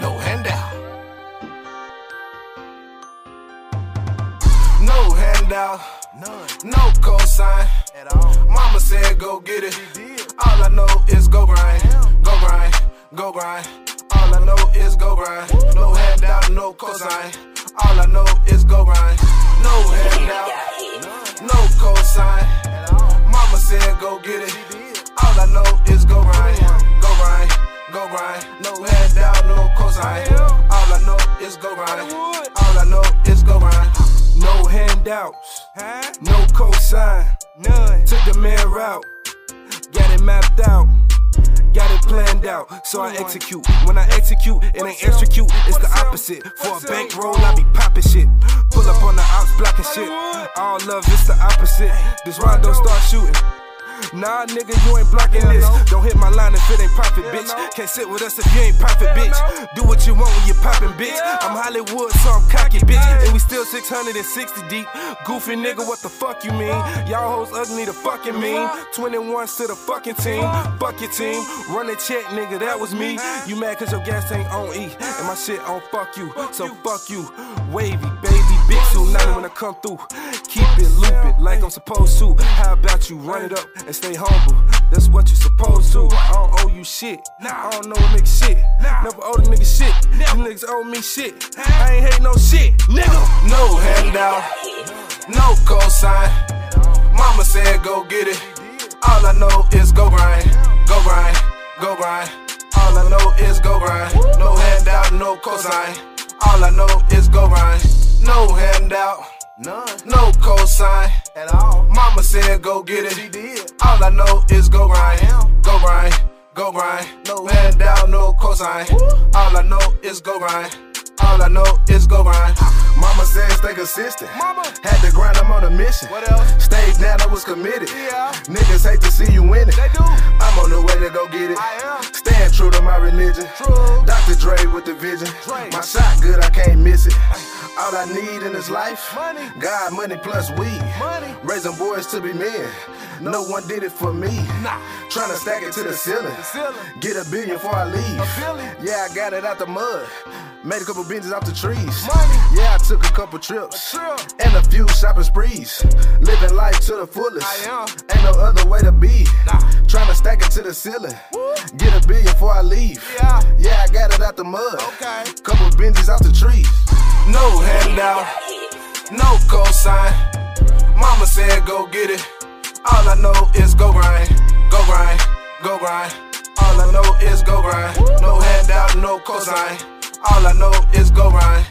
no handout. No handout, none, no cosign at all. Mama said go get it. All I know is go grind, go grind, go grind. All I know is go grind. No handout, no cosign. All I know is go grind. No handout, no cosign. Mama said go get it. All I know is go grind. No. All I know is go grind. All I know is go grind. No handouts, no cosign. None. Took the man route, got it mapped out. Got it planned out, so I execute. When I execute, it ain't execute, it's the opposite. For a bankroll, I be popping shit. Pull up on the ops, blocking shit. All love, it's the opposite. This rod don't start shooting. Nah, nigga, you ain't blocking this. Don't hit if it ain't profit, bitch. Can't sit with us if you ain't profit, bitch. Do what you want when you poppin', bitch. I'm Hollywood, so I'm cocky, bitch. And we still 660 deep. Goofy nigga, what the fuck you mean? Y'all hoes ugly the fucking mean. 21s to the fucking team. Fuck your team. Run a check, nigga, that was me. You mad cause your gas ain't on E. And my shit on fuck you. So fuck you. Wavy, baby, suit. 90 when I come through. Keep it looping like I'm supposed to. How about you run it up and stay humble? That's what you're supposed to. I don't owe you shit. I don't know a nigga shit. Never owe the nigga shit. You niggas owe me shit. I ain't hate no shit, nigga. No handout, no cosign. Mama said go get it. All I know is go grind, go grind, go grind. All I know is go grind. No handout, no cosign. All I know is go grind. No handout, None. no cosign. At all. Mama said go get it. She did. All I know is go grind, go grind, go grind. No hand down, no cosign. All I know is go grind. All I know is go grind. Mama said stay consistent. Mama. Had to grind, I'm on a mission. What else? Stayed down, I was committed. Yeah. Niggas hate to see you winning. They do. I'm on the way to go get it. I am. True to my religion. True. Dr. Dre with the vision. Dre. My shot good, I can't miss it. All I need in this life, Money. God, money plus weed. Money. Raising boys to be men. No one did it for me. Nah. Trying to stack it to the ceiling. ceiling. Get a billion before I leave. Yeah, I got it out the mud. Made a couple benches off the trees. Money. Yeah, I took a couple trips. trip. And a few shopping sprees. Living life to the fullest. I am. Ain't no other way to stack it to the ceiling. Get a billion before I leave. Yeah. Yeah, I got it out the mud. Okay. Couple benches out the trees. No handout, no cosign. Mama said go get it. All I know is go grind, go grind, go grind. All I know is go grind. No handout, no cosign. All I know is go grind.